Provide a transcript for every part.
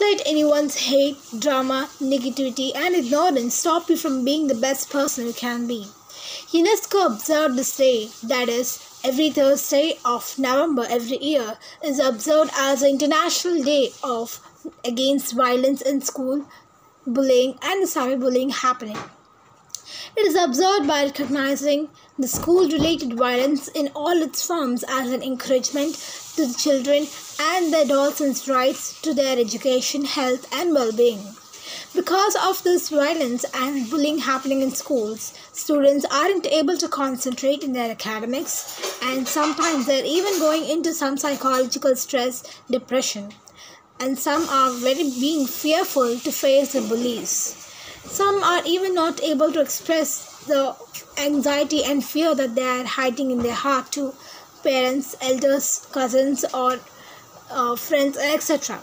let anyone's hate, drama, negativity, and ignorance stop you from being the best person you can be. UNESCO observed this day, that is, every Thursday of November every year, is observed as an International Day of Against Violence in School, Bullying, and Cyberbullying happening. It is observed by recognizing the school related violence in all its forms as an encouragement to the children and the adolescents' rights to their education, health, and well being. Because of this violence and bullying happening in schools, students aren't able to concentrate in their academics, and sometimes they're even going into some psychological stress, depression, and some are very being fearful to face the bullies. Some are even not able to express the anxiety and fear that they are hiding in their heart to parents, elders, cousins, or uh, friends, etc.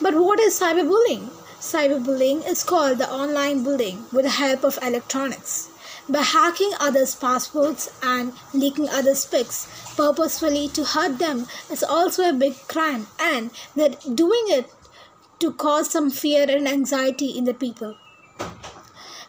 But what is cyberbullying? Cyberbullying is called the online bullying with the help of electronics. By hacking others' passwords and leaking others' pics purposefully to hurt them is also a big crime, and they're doing it to cause some fear and anxiety in the people.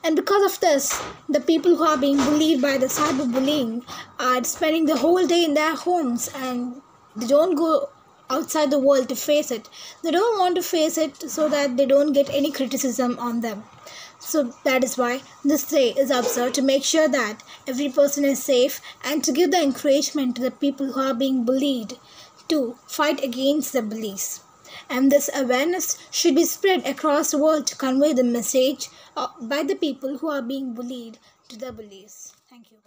And because of this, the people who are being bullied by the cyberbullying are spending the whole day in their homes and they don't go outside the world to face it. They don't want to face it so that they don't get any criticism on them. So that is why this day is observed to make sure that every person is safe and to give the encouragement to the people who are being bullied to fight against the bullies and this awareness should be spread across the world to convey the message uh, by the people who are being bullied to the bullies. Thank you.